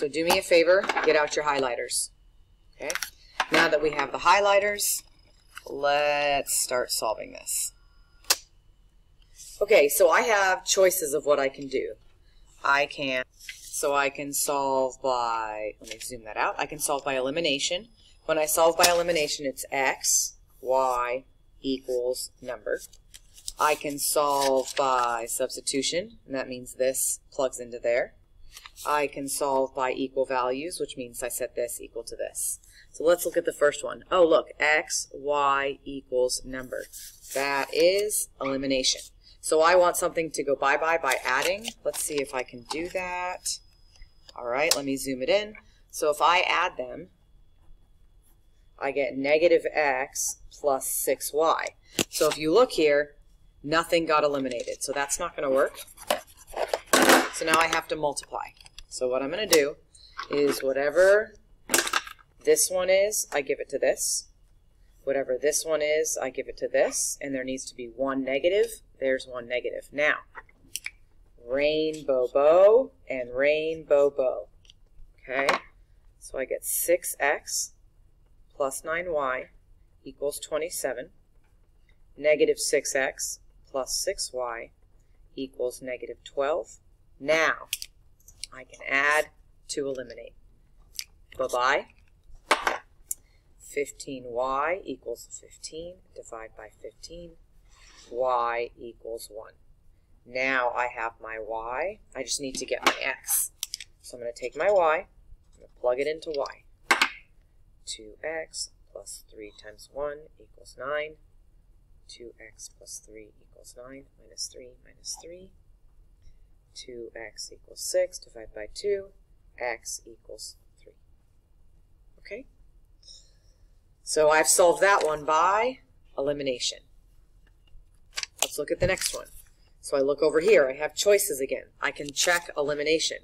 So do me a favor, get out your highlighters. Okay. Now that we have the highlighters, let's start solving this. Okay, so I have choices of what I can do. I can, so I can solve by, let me zoom that out. I can solve by elimination. When I solve by elimination, it's x, y equals number. I can solve by substitution, and that means this plugs into there. I can solve by equal values, which means I set this equal to this. So let's look at the first one. Oh, look, x, y equals number. That is elimination. So I want something to go bye-bye by adding. Let's see if I can do that. All right, let me zoom it in. So if I add them, I get negative x plus 6y. So if you look here, nothing got eliminated. So that's not going to work. So now I have to multiply. So what I'm going to do is whatever this one is, I give it to this. Whatever this one is, I give it to this. And there needs to be one negative. There's one negative. Now, rainbow bow and rainbow bow. Okay? So I get 6x plus 9y equals 27. Negative 6x plus 6y equals negative 12. Now, I can add to eliminate. Bye-bye. 15y equals 15. Divide by 15. y equals 1. Now I have my y. I just need to get my x. So I'm going to take my y. I'm going to plug it into y. 2x plus 3 times 1 equals 9. 2x plus 3 equals 9 minus 3 minus 3. 2x equals 6 divided by 2. x equals 3. Okay? So I've solved that one by elimination. Let's look at the next one. So I look over here. I have choices again. I can check elimination.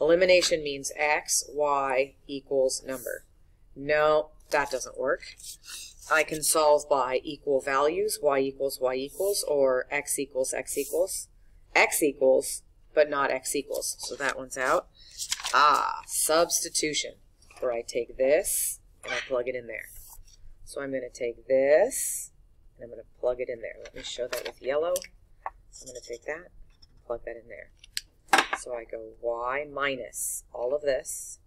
Elimination means x, y equals number. No, that doesn't work. I can solve by equal values, y equals y equals, or x equals x equals. x equals, but not x equals. So that one's out. Ah, substitution, where I take this and I plug it in there. So I'm going to take this and I'm going to plug it in there. Let me show that with yellow. I'm going to take that and plug that in there. So I go y minus all of this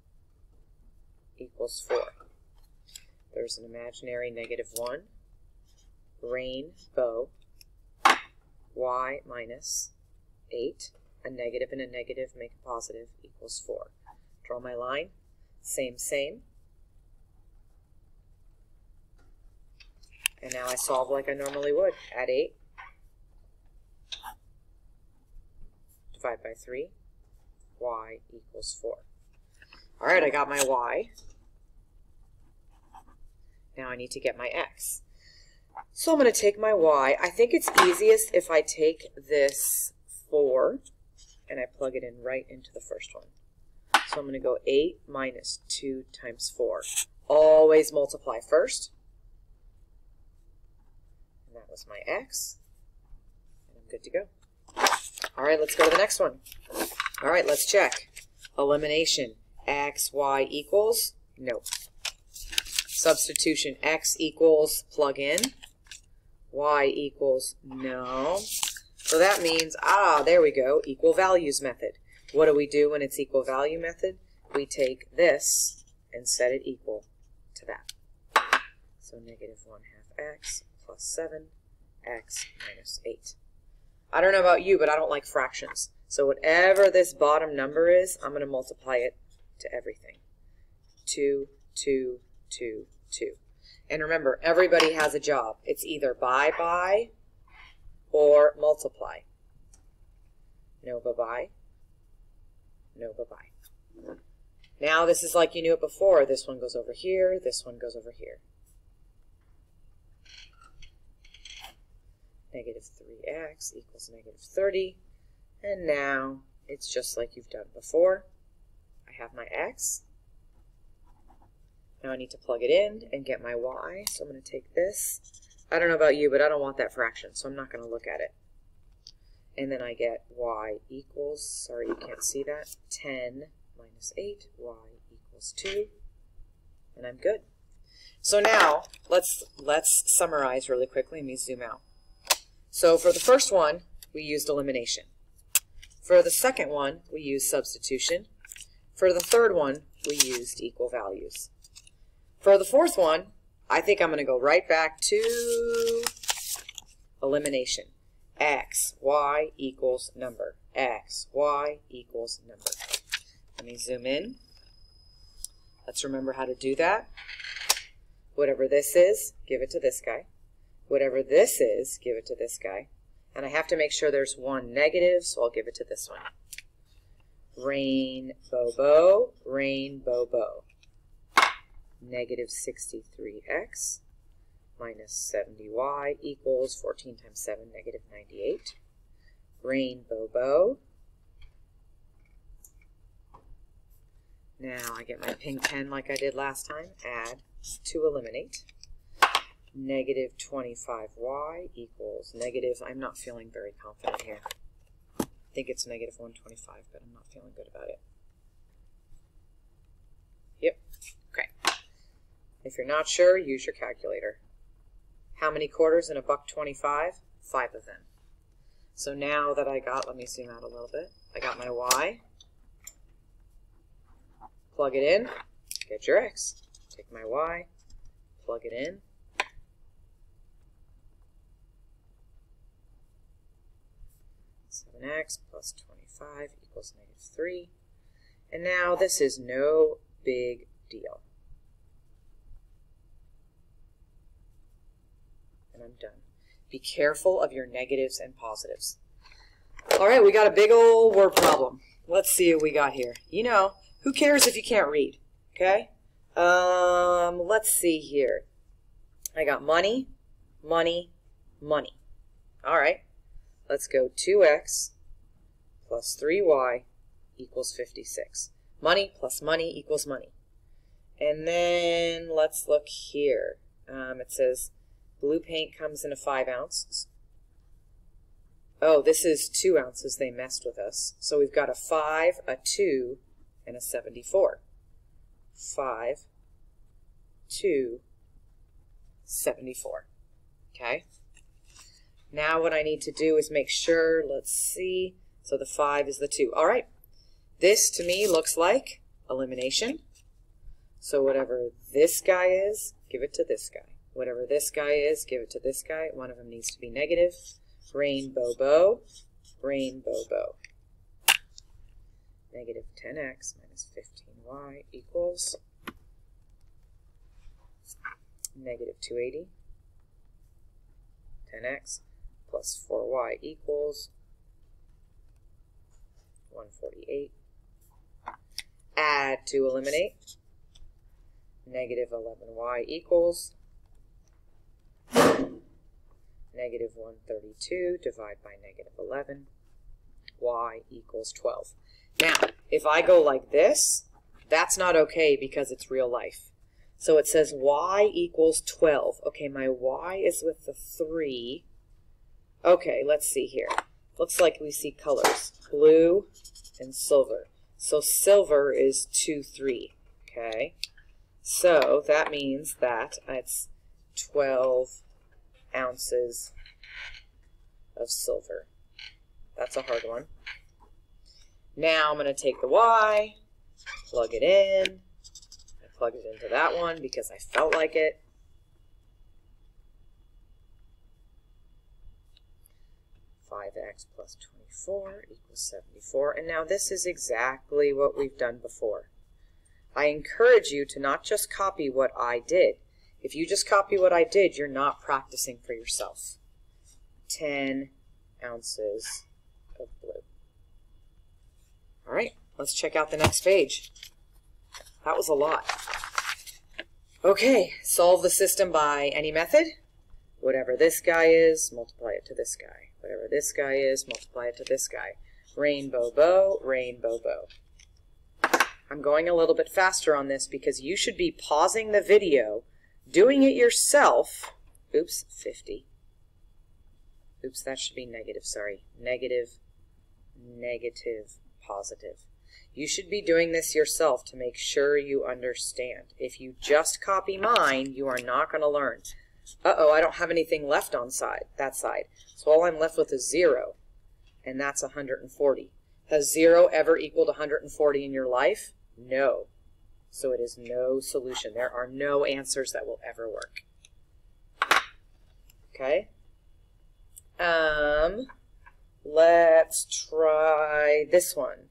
equals 4. There's an imaginary negative 1. Rainbow. y minus 8. A negative and a negative make a positive equals 4. Draw my line. Same, same. And now I solve like I normally would. Add 8. Divide by 3. y equals 4. All right, I got my y. Now I need to get my x. So I'm going to take my y. I think it's easiest if I take this 4 and I plug it in right into the first one. So I'm going to go 8 minus 2 times 4. Always multiply first. And that was my x. And I'm good to go. All right, let's go to the next one. All right, let's check. Elimination. x, y equals? Nope. Substitution. x equals plug in. y equals no. So that means, ah, there we go, equal values method. What do we do when it's equal value method? We take this and set it equal to that. So negative 1 half x plus 7, x minus 8. I don't know about you, but I don't like fractions. So whatever this bottom number is, I'm going to multiply it to everything. 2, 2, 2, 2. And remember, everybody has a job. It's either bye-bye or multiply. No bye-bye. No bye-bye. Now this is like you knew it before. This one goes over here. This one goes over here. Negative 3x equals negative 30. And now it's just like you've done before. I have my x. Now I need to plug it in and get my y. So I'm going to take this I don't know about you, but I don't want that fraction, so I'm not going to look at it. And then I get y equals, sorry you can't see that, 10 minus 8, y equals 2, and I'm good. So now, let's, let's summarize really quickly. Let me zoom out. So for the first one, we used elimination. For the second one, we used substitution. For the third one, we used equal values. For the fourth one, I think I'm going to go right back to elimination. x, y equals number. x, y equals number. Let me zoom in. Let's remember how to do that. Whatever this is, give it to this guy. Whatever this is, give it to this guy. And I have to make sure there's one negative, so I'll give it to this one. Rain, bobo, rain, bobo. Negative 63x minus 70y equals 14 times 7, negative 98. Rain, bobo. Now I get my pink pen like I did last time. Add to eliminate. Negative 25y equals negative, I'm not feeling very confident here. I think it's negative 125, but I'm not feeling good about it. Yep, okay. If you're not sure, use your calculator. How many quarters in a buck 25? Five of them. So now that I got, let me zoom out a little bit. I got my y. Plug it in, get your x. Take my y, plug it in. Seven x plus 25 equals negative 3. And now this is no big deal. And I'm done. Be careful of your negatives and positives. All right, we got a big old word problem. Let's see what we got here. You know, who cares if you can't read? Okay? Um, let's see here. I got money, money, money. All right. Let's go 2x plus 3y equals 56. Money plus money equals money. And then let's look here. Um, it says blue paint comes in a 5 ounces. Oh, this is 2 ounces. They messed with us. So we've got a 5, a 2, and a 74. 5, 2, 74. Okay? Now what I need to do is make sure, let's see, so the 5 is the 2. All right. This to me looks like elimination. So whatever this guy is, give it to this guy. Whatever this guy is, give it to this guy. One of them needs to be negative. Rainbow bow, rainbow bow negative 10x minus 15y equals negative 280. 10x plus 4y equals 148. Add to eliminate. Negative 11y equals negative 132 divided by negative 11. y equals 12. Now, if I go like this, that's not okay because it's real life. So it says y equals 12. Okay, my y is with the 3. Okay, let's see here. Looks like we see colors. Blue and silver. So silver is 2, 3. Okay. So that means that it's 12 ounces of silver. That's a hard one. Now I'm going to take the Y, plug it in. I plug it into that one because I felt like it. Five x plus 24 equals 74. And now this is exactly what we've done before. I encourage you to not just copy what I did. If you just copy what I did, you're not practicing for yourself. 10 ounces of blue. All right, let's check out the next page. That was a lot. Okay, solve the system by any method. Whatever this guy is, multiply it to this guy. Whatever this guy is, multiply it to this guy. Rainbow bow, rainbow bow. I'm going a little bit faster on this because you should be pausing the video, doing it yourself. Oops, 50. Oops, that should be negative, sorry. Negative, negative, positive. You should be doing this yourself to make sure you understand. If you just copy mine, you are not going to learn. Uh-oh, I don't have anything left on side that side. So all I'm left with is 0, and that's 140. Has 0 ever equaled 140 in your life? No. So it is no solution. There are no answers that will ever work. Okay? Um, let's try this one.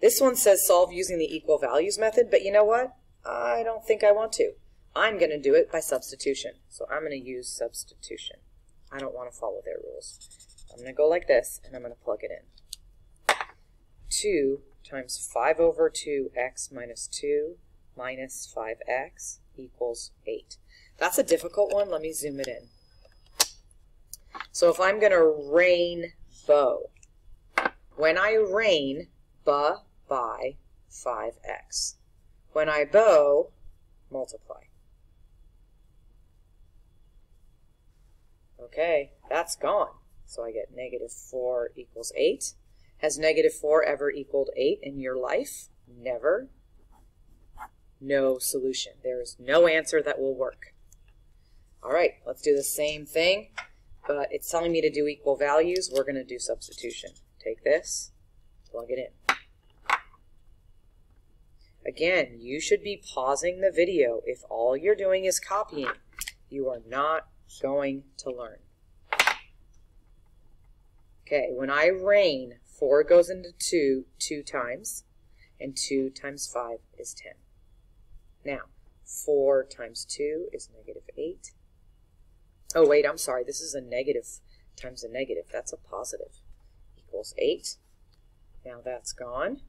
This one says solve using the equal values method, but you know what? I don't think I want to. I'm going to do it by substitution. So I'm going to use substitution. I don't want to follow their rules. I'm going to go like this, and I'm going to plug it in. 2 times 5 over 2x minus 2 minus 5x equals 8. That's a difficult one. Let me zoom it in. So if I'm going to rain rainbow, when I rain, ba by 5x. When I bow, multiply. Okay, that's gone. So I get negative 4 equals 8. Has negative 4 ever equaled 8 in your life? Never. No solution. There is no answer that will work. All right, let's do the same thing, but it's telling me to do equal values. We're going to do substitution. Take this, plug it in. Again, you should be pausing the video if all you're doing is copying. You are not going to learn. Okay, when I rain, 4 goes into 2 two times, and 2 times 5 is 10. Now, 4 times 2 is negative 8. Oh, wait, I'm sorry. This is a negative times a negative. That's a positive. Equals 8. Now that's gone.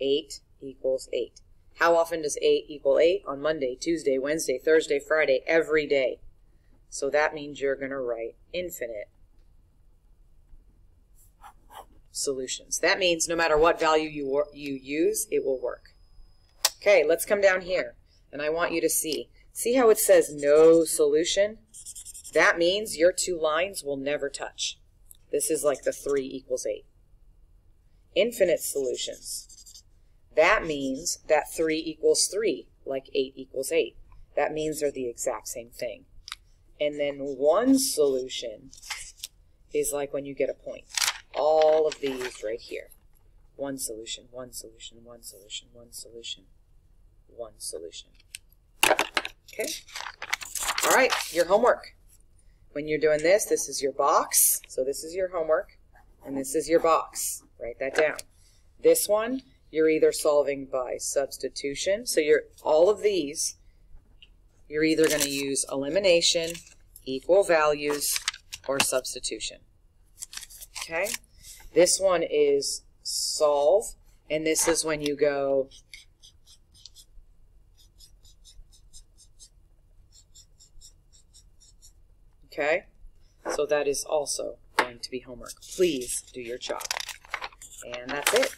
8 equals 8. How often does 8 equal 8? On Monday, Tuesday, Wednesday, Thursday, Friday, every day. So that means you're going to write infinite solutions. That means no matter what value you, you use, it will work. Okay, let's come down here. And I want you to see. See how it says no solution? That means your two lines will never touch. This is like the 3 equals 8. Infinite solutions. That means that 3 equals 3, like 8 equals 8. That means they're the exact same thing. And then one solution is like when you get a point. All of these right here. One solution, one solution, one solution, one solution, one solution. Okay? All right, your homework. When you're doing this, this is your box. So this is your homework, and this is your box. Write that down. This one you're either solving by substitution. So you're all of these, you're either going to use elimination, equal values, or substitution. Okay? This one is solve, and this is when you go Okay? So that is also going to be homework. Please do your job. And that's it.